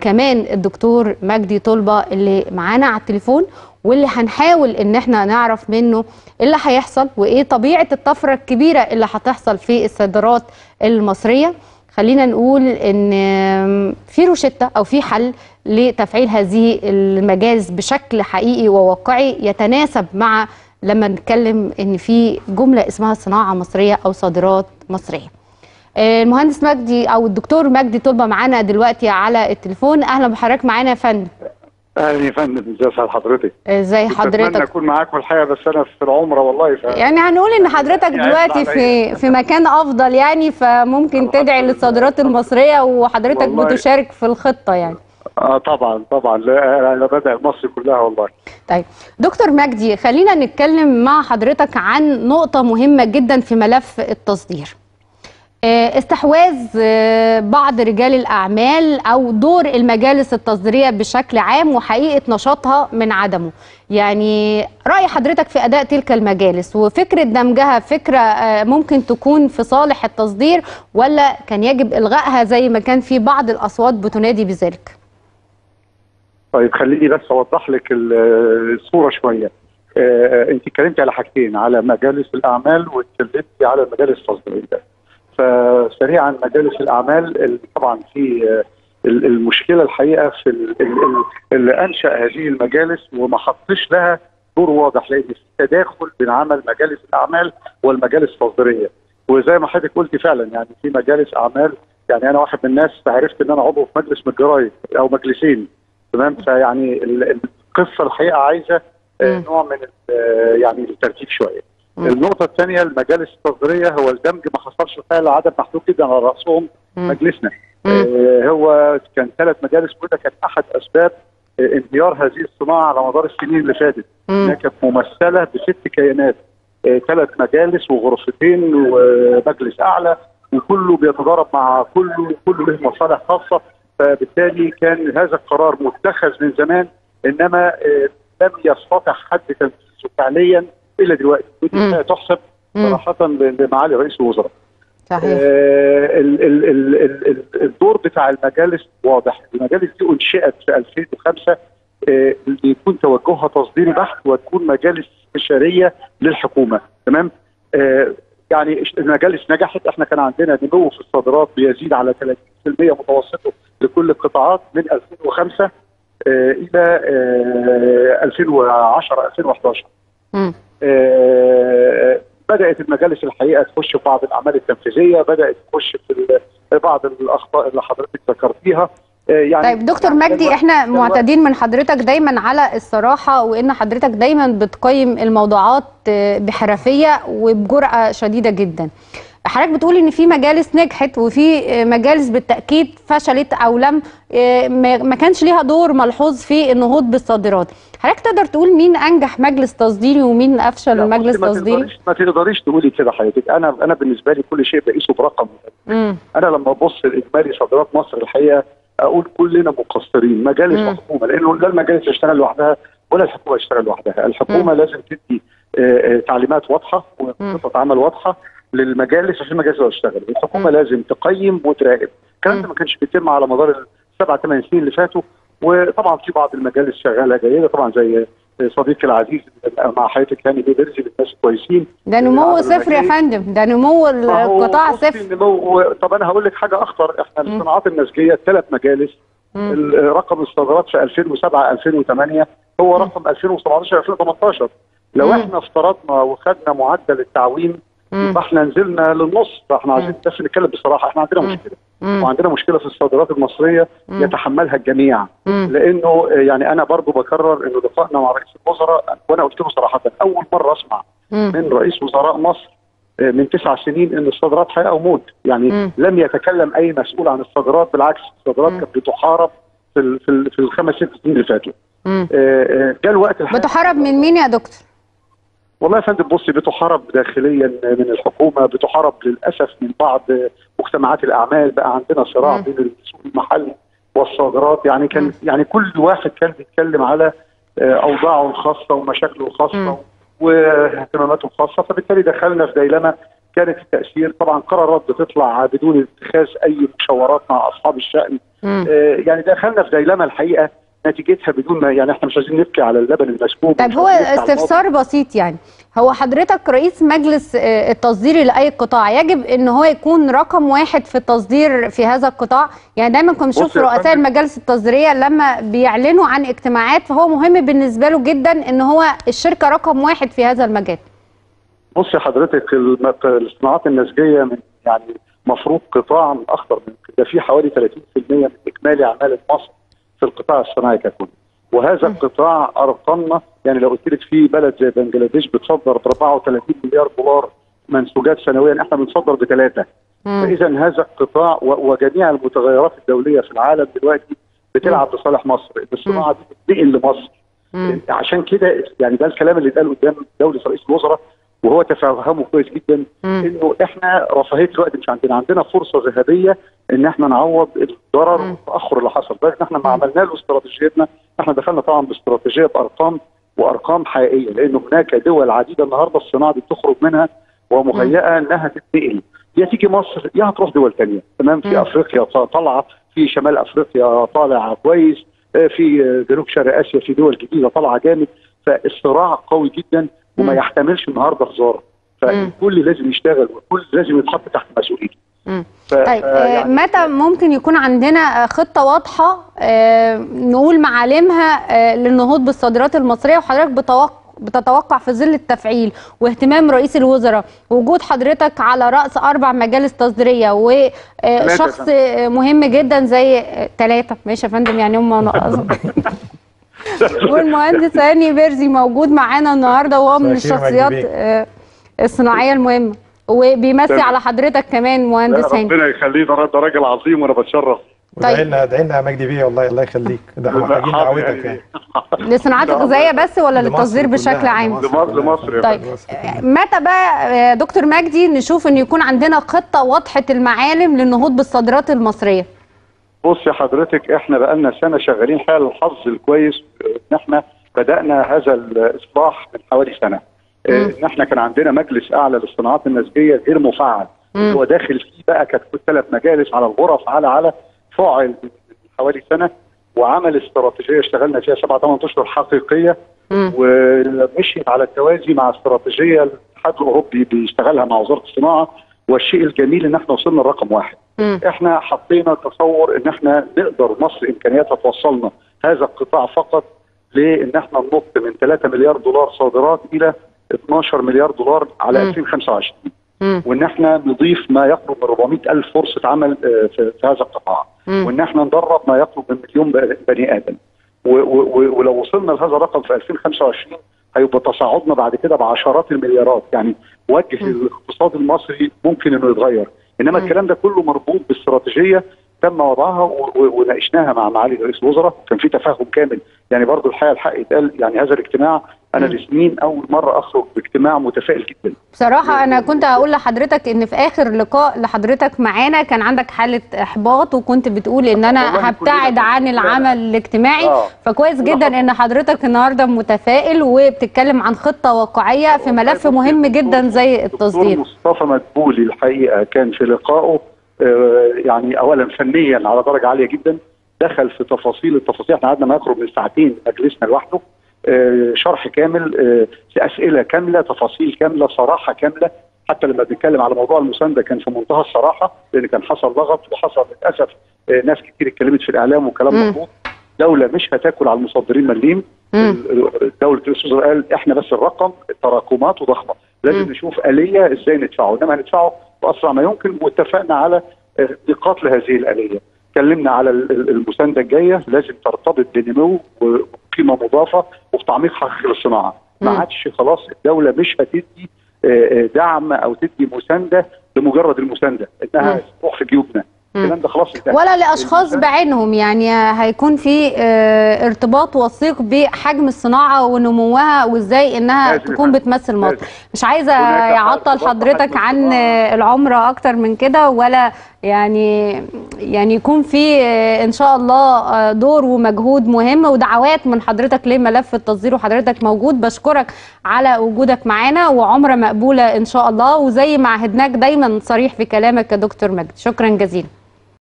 كمان الدكتور مجدي طلبة اللي معانا على التليفون واللي هنحاول إن إحنا نعرف منه اللي هيحصل وإيه طبيعة الطفرة الكبيرة اللي هتحصل في الصادرات المصرية خلينا نقول إن في روشتة أو في حل لتفعيل هذه المجالس بشكل حقيقي وواقعي يتناسب مع لما نتكلم إن في جملة اسمها صناعة مصرية أو صادرات مصرية. المهندس مجدي أو الدكتور مجدي طلبة معانا دلوقتي على التليفون. أهلا بحضرتك معانا يا فندم. أهلا يا فندم ازي حال حضرتك. ازي حضرتك أتمنى أكون معاكم الحقيقة بس أنا في العمرة والله ف... يعني هنقول إن حضرتك دلوقتي في في مكان أفضل يعني فممكن تدعي للصادرات المصرية وحضرتك والله. بتشارك في الخطة يعني. آه طبعا طبعا. لا أنا بدأ مصر كلها والله. طيب دكتور مجدي خلينا نتكلم مع حضرتك عن نقطة مهمة جدا في ملف التصدير. آه، استحواذ آه، بعض رجال الأعمال أو دور المجالس التصديرية بشكل عام وحقيقة نشاطها من عدمه. يعني رأي حضرتك في أداء تلك المجالس وفكرة دمجها فكرة آه، ممكن تكون في صالح التصدير ولا كان يجب إلغائها زي ما كان في بعض الأصوات بتنادي بذلك؟ طيب خليني بس أوضح لك ال- الصورة شوية. آه أنت اتكلمتي على حاجتين على مجالس الأعمال واتكلمتي على المجالس التصديريه فسريعا مجالس الأعمال ال- طبعا في آه، ال- المشكلة الحقيقة في ال- ال- ال- اللي أنشأ هذه المجالس وما حطش لها دور واضح لأن في تداخل بين عمل مجالس الأعمال والمجالس التصديرية وزي ما حضرتك قلتي فعلا يعني في مجالس أعمال يعني أنا واحد من الناس عرفت إن أنا عضو في مجلس من الجرايد أو مجلسين تمام فيعني ال- القصة الحقيقة عايزة آه،. نوع من آه، يعني الترتيب شوية. مم. النقطة الثانية المجالس التصديريه هو الدمج ما حصلش فعل عدد محدود جدا على رأسهم. مجلسنا. آه، هو كان ثلاث مجالس وده كان أحد أسباب آه، انهيار هذه الصناعة على مدار السنين اللي فاتت. إنها كانت ممثلة بست كيانات ثلاث مجالس وغرفتين ومجلس أعلى وكله بيتضارب مع كله كله له مصالح خاصة فبالتالي كان هذا القرار متخذ من زمان إنما آه، لم يستطع حد تنفيذه فعليا الا دلوقتي. ودي تحسب. صراحة لمعالي رئيس الوزراء. صحيح. آه، ال- ال- ال- ال- ال- الدور بتاع المجالس واضح. المجالس دي أنشئت في 2005 آه، يكون توجهها تصديري بحت وتكون مجالس استشارية للحكومة. تمام؟ آه، يعني المجالس نجحت. إحنا كان عندنا نمو في الصادرات بيزيد على 30% متوسطة لكل القطاعات من 2005 آه، إلى آه، 2010 2011 مم. آه، بدأت المجالس الحقيقة تخش في بعض الأعمال التنفيذية بدأت تخش في بعض الأخطاء اللي حضرتك ذكرتيها آه، يعني طيب دكتور مجدي إحنا معتادين من حضرتك دايما على الصراحة وإن حضرتك دايما بتقيم الموضوعات آه، بحرفية وبجرأة شديدة جدا. حضرتك بتقول إن في مجالس نجحت وفي مجالس بالتأكيد فشلت أو لم ما كانش ليها دور ملحوظ في النهوض بالصادرات. حضرتك تقدر تقول مين أنجح مجلس تصديري ومين أفشل مجلس تصديري؟ ما تقدريش تقولي كده حضرتك. أنا أنا بالنسبة لي كل شيء بقيسه برقم. أنا لما أبص لإجمالي صادرات مصر الحقيقة أقول كلنا مقصرين. مجالس مم. وحكومه لأنه لا المجالس تشتغل لوحدها ولا الحكومة تشتغل لوحدها. الحكومة لازم تدي آه، آه، تعليمات واضحة وخطه عمل واضحة للمجالس عشان المجالس تشتغل. الحكومة مم. لازم تقيم وتراقب. الكلام مم. ده ما كانش بيتم على مدار السبع ثمان سنين اللي فاتوا. وطبعا في بعض المجالس شغاله جيدة طبعا زي صديقي العزيز مع حضرتك هاني بيرزي بالناس كويسين ده نمو العدد صفر يا المجالي. فندم ده نمو القطاع صفر النمو طب أنا هقول لك حاجة أخطر إحنا. الصناعات النسجيه الثلاث مجالس رقم الصادرات في 2007 2008 هو. رقم 2017 2018 لو. إحنا افترضنا وخدنا معدل التعويم مم. يبقى إحنا نزلنا للنص فاحنا عايزين بس نتكلم بصراحة إحنا عندنا مم. مشكلة مم. وعندنا مشكلة في الصادرات المصرية مم. يتحملها الجميع مم. لأنه آه، يعني أنا برضو بكرر إنه لقائنا مع رئيس الوزراء وأنا قلت له صراحة أول مرة أسمع مم. من رئيس وزراء مصر آه، من تسع سنين إن الصادرات حياة وموت يعني مم. لم يتكلم أي مسؤول عن الصادرات بالعكس الصادرات. كانت بتحارب في ال- في ال- في الخمس ست سنين اللي فاتوا. آه، جاء الوقت الحقيقة- بتحارب من مين يا دكتور؟ والله يا فندم بصي بتحارب داخليا من الحكومة بتحارب للأسف من بعض مجتمعات الأعمال بقى عندنا صراع. بين السوق المحلي والصادرات يعني كان مم. يعني كل واحد كان بيتكلم على آه، أوضاعه الخاصة ومشاكله. الخاصة واهتماماته الخاصة فبالتالي دخلنا في ديلما كانت التأثير طبعا قرارات بتطلع بدون اتخاذ أي مشاورات مع أصحاب الشأن. آه، يعني دخلنا في ديلما الحقيقة نتيجتها بدون ما يعني إحنا مش عايزين نبكي على اللبن المسكوب. طيب هو استفسار بسيط يعني هو حضرتك رئيس مجلس آه، التصدير لأي قطاع يجب إن هو يكون رقم واحد في التصدير في هذا القطاع؟ يعني دايما كنا بنشوف رؤساء. المجالس التصديرية لما بيعلنوا عن اجتماعات فهو مهم بالنسبة له جدا إن هو الشركة رقم واحد في هذا المجال. بص يا حضرتك الصناعات النسجيه من يعني مفروض قطاع من أخطر من ده في حوالي 30% من إجمالي أعمال مصر في القطاع الصناعي ككل. وهذا القطاع ارقامنا يعني لو قلت لك في بلد زي بنجلاديش بتصدر ب 34 مليار دولار منسوجات سنويا إحنا بنصدر بثلاثه. فاذا هذا القطاع وجميع المتغيرات الدولية في العالم دلوقتي بتلعب لصالح مصر الصناعه دي بتنقل لمصر. مم. عشان كده يعني ده الكلام اللي اتقال قدام دولة رئيس الوزراء وهو تفهمه كويس جدا مم. إنه إحنا رفاهية الوقت مش عندنا. عندنا فرصة ذهبية إن إحنا نعوض الضرر. والتأخر اللي حصل. ده إحنا ما عملنا له استراتيجيتنا إحنا دخلنا طبعا باستراتيجية بارقام وأرقام حقيقية لأن هناك دول عديدة النهارده الصناعة دي بتخرج منها ومهيئة إنها تتنقل. يا تيجي مصر يا هتروح دول تانية. تمام؟ في. أفريقيا طالعة. في شمال أفريقيا طالع كويس. آه، في آه، جنوب شرق آسيا في دول جديدة طالعة جامد. فالصراع قوي جدا. وما. يحتملش النهارده مم. فالكل لازم يشتغل والكل لازم يتحط تحت مسؤوليته. ف- طيب آه، يعني متى ممكن يكون عندنا آه، خطة واضحة آه، نقول معالمها للنهوض بالصادرات المصرية وحضرتك بتوقع بتتوقع في ظل التفعيل واهتمام رئيس الوزراء وجود حضرتك على رأس أربع مجالس تصديرية وشخص مهم جدا زي ثلاثة ماشي يا فندم يعني هم والمهندس هاني بيرزي موجود معانا النهارده وهو من الشخصيات. آه، الصناعية المهمة. وبيمسي. على حضرتك كمان مهندس هاني ربنا يخليه ده راجل عظيم وأنا بتشرف. ادعي لنا ادعي لنا يا مجدي بيه والله الله يخليك. ده إحنا محتاجين دعوتك يعني. للصناعات الغذائية بس ولا للتصدير بشكل عام؟ لمصر طيب كلها. متى بقى يا دكتور مجدي نشوف إن يكون عندنا خطة واضحة المعالم للنهوض بالصادرات المصرية؟ بص يا حضرتك إحنا بقالنا سنة شغالين حال الحظ الكويس إن إحنا بدأنا هذا الاصلاح من حوالي سنة. إن إحنا كان عندنا مجلس أعلى للصناعات النسجيه غير مفعل. هو داخل فيه بقى كانت ثلاث مجالس على الغرف على على فاعل من حوالي سنة وعمل استراتيجية اشتغلنا فيها سبعة ثمان أشهر حقيقية. ومشيت على التوازي مع استراتيجية الاتحاد الأوروبي بيشتغلها مع وزارة الصناعة. والشيء الجميل إن إحنا وصلنا لرقم واحد. مم. إحنا حطينا تصور إن إحنا نقدر مصر إمكانياتها توصلنا هذا القطاع فقط لأن إحنا ننط من 3 مليار دولار صادرات إلى 12 مليار دولار على مم. 2025 مم. وإن إحنا نضيف ما يقرب من 400 ألف فرصة عمل آه، في هذا القطاع مم. وإن إحنا ندرب ما يقرب من مليون بني آدم ولو وصلنا لهذا الرقم في 2025 هيبقى تصاعدنا بعد كده بعشرات المليارات يعني وجه. الاقتصاد المصري ممكن إنه يتغير إنما. الكلام ده كله مربوط باستراتيجية تم وضعها وناقشناها مع معالي رئيس الوزراء كان في تفاهم كامل يعني برضو الحقيقة الحق يتقال يعني هذا الاجتماع أنا. لسنين أول مرة أخرج باجتماع متفائل جدا بصراحة أنا كنت هقول لحضرتك إن في آخر لقاء لحضرتك معانا كان عندك حالة إحباط وكنت بتقول أنا كلنا هبتعد عن. العمل الاجتماعي آه. فكويس جدا لا. إن حضرتك النهاردة متفائل وبتتكلم عن خطة واقعية في ملف مهم جدا زي التصدير مصطفى مدبولي الحقيقة كان في لقائه يعني اولا فنيا على درجة عالية جدا دخل في تفاصيل التفاصيل. إحنا قعدنا ما يقرب من ساعتين مجلسنا لوحده. آه، شرح كامل آه، أسئلة كاملة تفاصيل كاملة صراحة كاملة. حتى لما بنتكلم على موضوع المساندة كان في منتهى الصراحة لأن كان حصل ضغط وحصل للأسف آه، ناس كتير اتكلمت في الإعلام وكلام. مظبوط. دولة مش هتاكل على المصدرين مليم. دولة الوزراء قال إحنا بس الرقم تراكماته ضخمه لازم مم. نشوف آلية إزاي ندفعه. إنما هندفعه باسرع ما يمكن واتفقنا على نقاط لهذه الآلية اتكلمنا على ال- ال- المساندة الجاية لازم ترتبط بنمو وقيمة مضافة وتعميق حقيقي للصناعة ما مم. عادش خلاص الدولة مش هتدي آه، آه، دعم أو تدي مساندة لمجرد المساندة إنها. تروح في جيوبنا. الكلام ده خلاص انتهى. ولا لأشخاص بعينهم يعني هيكون في آه، ارتباط وثيق بحجم الصناعة ونموها وإزاي إنها تكون بتمثل مصر. مش عايزة يعطل حضرتك عن الصناعة. آه، العمر أكتر من كده ولا يعني يعني يكون في آه، إن شاء الله آه، دور ومجهود مهم ودعوات من حضرتك لملف التصدير وحضرتك موجود. بشكرك على وجودك معانا وعمره مقبولة إن شاء الله. وزي ما عهدناك دايما صريح في كلامك يا دكتور مجدي. شكرا جزيلا.